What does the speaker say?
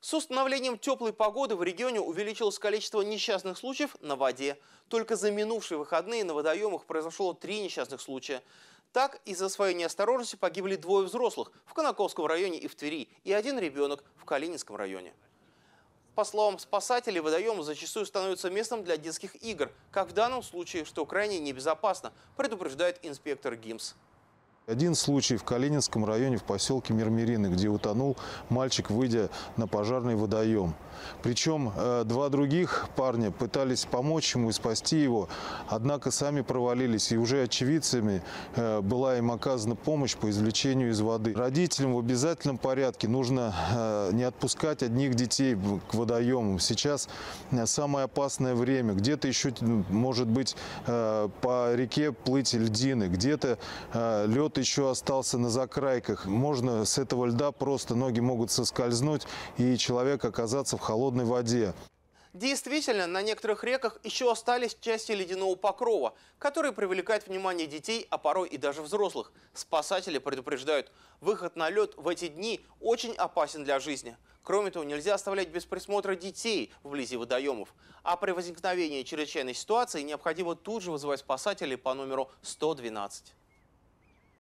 С установлением теплой погоды в регионе увеличилось количество несчастных случаев на воде. Только за минувшие выходные на водоемах произошло три несчастных случая. Так, из-за своей неосторожности погибли двое взрослых в Конаковском районе и в Твери, и один ребенок в Калининском районе. По словам спасателей, водоем зачастую становится местом для детских игр, как в данном случае, что крайне небезопасно, предупреждает инспектор ГИМС. Один случай в Калининском районе в поселке Мирмирины, где утонул мальчик, выйдя на пожарный водоем. Причем э, два других парня пытались помочь ему и спасти его, однако сами провалились. И уже очевидцами э, была им оказана помощь по извлечению из воды. Родителям в обязательном порядке нужно э, не отпускать одних детей к водоемам. Сейчас самое опасное время. Где-то еще может быть по реке плыть льдины, где-то лед еще остался на закрайках. Можно с этого льда просто ноги могут соскользнуть и человек оказаться в холодной воде. Действительно, на некоторых реках еще остались части ледяного покрова, которые привлекают внимание детей, а порой и даже взрослых. Спасатели предупреждают, выход на лед в эти дни очень опасен для жизни. Кроме того, нельзя оставлять без присмотра детей вблизи водоемов. А при возникновении чрезвычайной ситуации необходимо тут же вызывать спасателей по номеру 112.